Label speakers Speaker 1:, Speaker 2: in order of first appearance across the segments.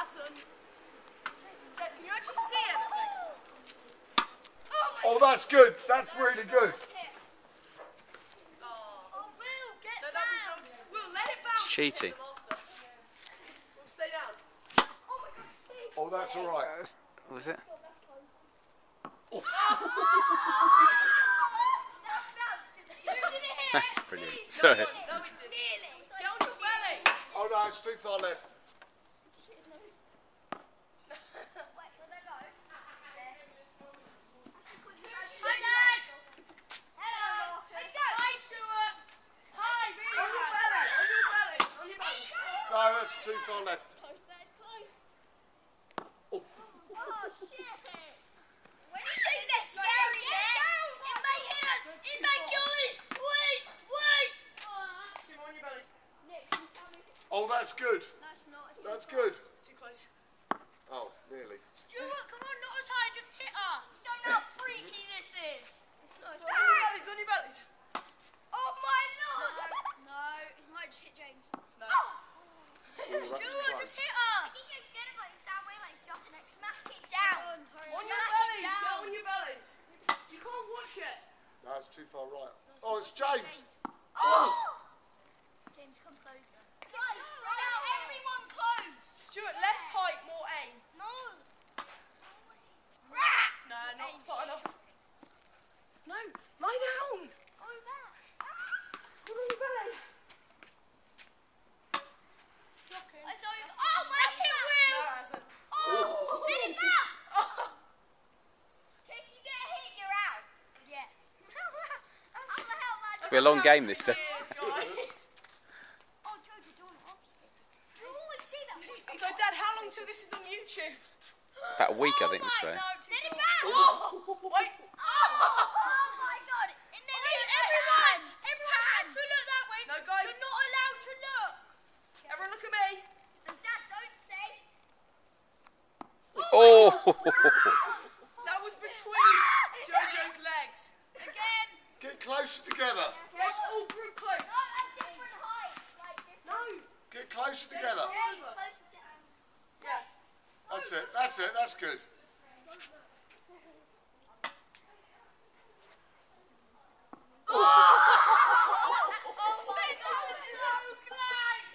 Speaker 1: Hassan. Jed, can you actually see anything?
Speaker 2: Oh, oh, that's good. That's really good.
Speaker 1: Oh.
Speaker 3: Oh, Will,
Speaker 1: No, that was
Speaker 3: down.
Speaker 1: no. We'll let it bounce.
Speaker 4: It's cheating.
Speaker 1: We'll stay down.
Speaker 3: Oh my god.
Speaker 2: Oh, that's all right.
Speaker 4: What was it? Oh, oh. ah!
Speaker 3: That's bounced. Who did it hit?
Speaker 4: That's brilliant. Sorry.
Speaker 1: No, it didn't.
Speaker 3: Nearly.
Speaker 1: Get on your belly.
Speaker 2: Oh no, it's too far left.
Speaker 3: Wait, will they go? Hi, Dad. Hello. Hey, Dad. Hi, Stuart. Hi,
Speaker 1: On your belly. On your belly. On your belly.
Speaker 2: No, that's too far left.
Speaker 3: Close, that's close.
Speaker 2: Oh.
Speaker 3: Oh, shit. When you say less scary. It may hit us. It may kill me. Wait, wait.
Speaker 1: Keep on your belly.
Speaker 3: Nick, you tell me.
Speaker 2: Oh, that's good.
Speaker 3: That's not. It's
Speaker 2: That's good.
Speaker 1: It's too close.
Speaker 2: Oh, nearly.
Speaker 3: Stuart, come on, not as high. Just hit us. Don't know how freaky this is. It's not. It's
Speaker 1: On your bellies. On your bellies.
Speaker 3: Oh my lord! No, it might just hit James.
Speaker 1: No.
Speaker 2: Oh, that's
Speaker 3: Stuart,
Speaker 2: close.
Speaker 3: just hit us! I think you're scared of like sound way like jumping like smack it down.
Speaker 1: On your bellies. Get on your bellies. You can't watch it.
Speaker 2: No, it's too far right. Oh, it's James.
Speaker 3: Oh! James, come closer. Guys, right now, everyone close.
Speaker 1: Stuart, less height, more aim.
Speaker 3: No.
Speaker 1: No, not far enough. No, lie down.
Speaker 3: Oh, that.
Speaker 1: Put on your belly.
Speaker 3: I saw you. Oh, that's hit
Speaker 1: No,
Speaker 3: Will.
Speaker 1: it hasn't.
Speaker 3: Oh, did it bounce? If you get hit, you're out. Yes. How the hell, man?
Speaker 4: It'll be a long game this then.
Speaker 1: Cheers, guys.
Speaker 3: Oh, George, you're doing it opposite. You always see that.
Speaker 1: So, Dad, how long till this is on YouTube?
Speaker 4: About a week, I think,
Speaker 3: oh
Speaker 4: this way.
Speaker 3: God, did it bounce?
Speaker 1: Wait.
Speaker 3: Oh my god! And then everyone! Everyone has to look that way!
Speaker 1: No, guys.
Speaker 3: You're not allowed to look!
Speaker 1: Everyone look at me.
Speaker 3: And Dad, don't say.
Speaker 4: Oh!
Speaker 1: That was between Jojo's legs.
Speaker 3: Again!
Speaker 2: Get closer together.
Speaker 1: Get all group close.
Speaker 3: Not at different heights. Like different.
Speaker 1: No.
Speaker 2: Get closer together.
Speaker 3: Closer.
Speaker 1: Yeah.
Speaker 2: That's it. That's it. That's good.
Speaker 3: Oh my god, it's so close!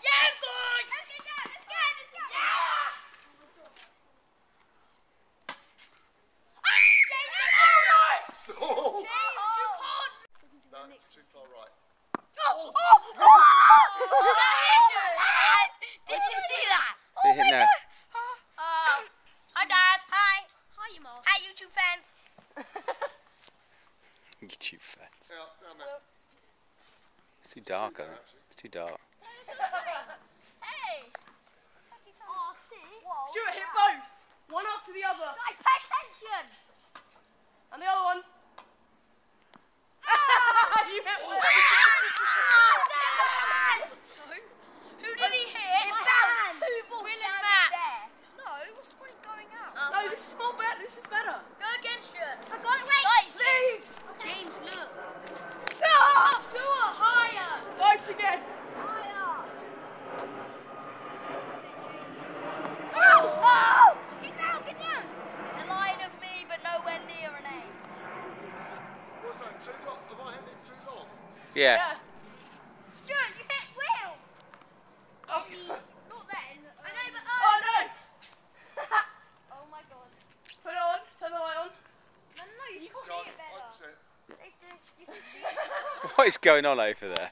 Speaker 3: Yeah, boy! Let's get down, let's get, let's get! Yeah! Ah, James,
Speaker 2: Oh,
Speaker 3: James, you can't!
Speaker 2: no, it's too far right.
Speaker 3: Oh, oh, oh! That hit your head! Did you see that?
Speaker 4: Did hit now?
Speaker 3: Uh, hi, Dad. Hi. Hi, you Mark. Hi, YouTube fans.
Speaker 4: YouTube fans.
Speaker 2: Yeah, down there.
Speaker 4: It's too dark, I. It's too dark.
Speaker 3: Hey. Oh, see? Whoa.
Speaker 1: Stuart, hit both. One after the other.
Speaker 3: Guys, pay attention.
Speaker 1: And the other one. you hit one.
Speaker 3: So, who did he hit? Van. Two balls Will and Van. No, what's the point of going out?
Speaker 1: No, this is more better. This is better.
Speaker 3: Go against you. I got it. Wait. Guys.
Speaker 1: Leave.
Speaker 3: James, look. Ah! Do it higher.
Speaker 1: Both again.
Speaker 3: Higher. Oh! Oh! Get down, get down. A line of me, but nowhere near an A.
Speaker 2: What's that? Too long? Am I hitting too long?
Speaker 4: Yeah.
Speaker 1: Yeah.
Speaker 3: Stuart, you hit Will.
Speaker 1: Oh,
Speaker 3: Not then. I know, but
Speaker 1: oh no.
Speaker 3: Oh my god.
Speaker 1: Put it on. Turn the light on.
Speaker 3: No, no, no, you can
Speaker 2: God,
Speaker 3: see it
Speaker 2: I
Speaker 3: better.
Speaker 2: can see it.
Speaker 3: You can see it.
Speaker 4: What is going on over there?